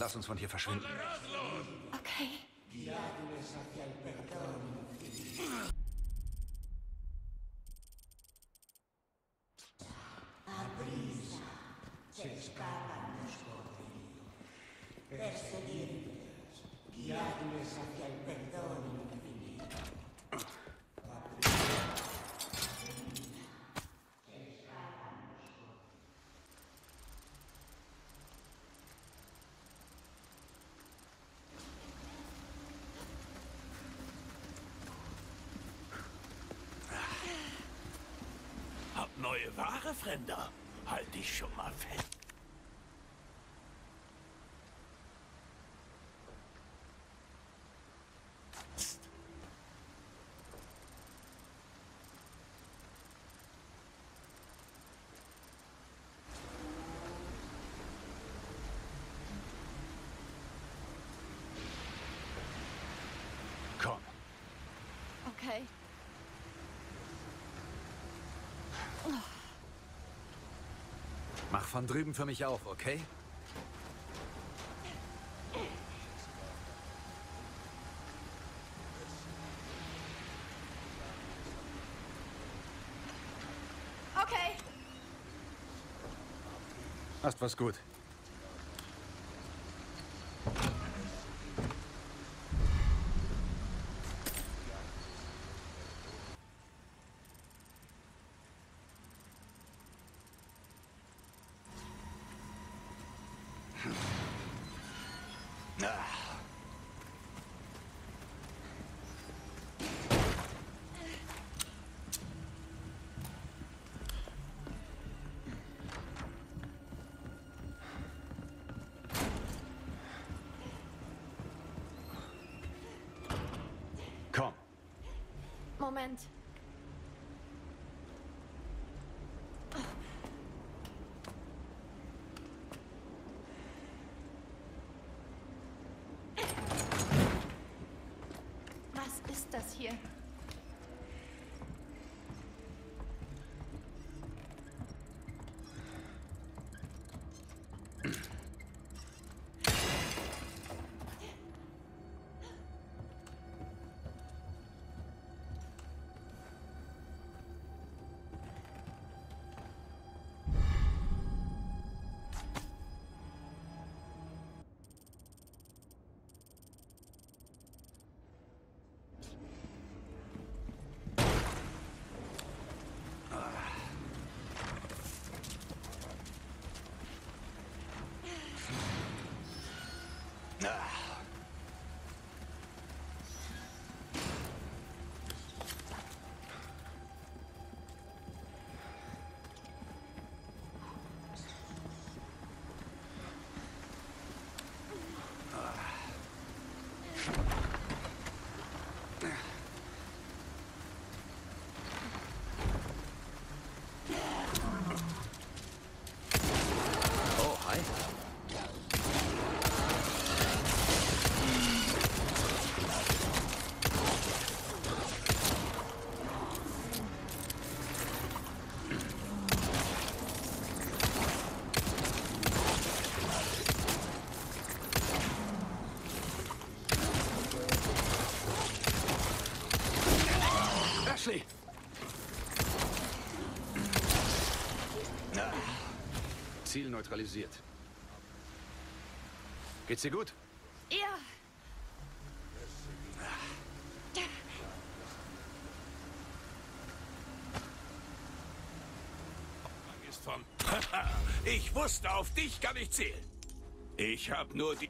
Lass uns von hier verschwinden. Okay. Hab neue Ware, Fremder. Halt dich schon mal fest. Okay. Mach von drüben für mich auf, okay? Okay. Hast was gut. Komm. Moment. here. Ashley! Ziel neutralisiert. Geht's dir gut? Ja. ich wusste, auf dich kann ich zählen. Ich hab nur die.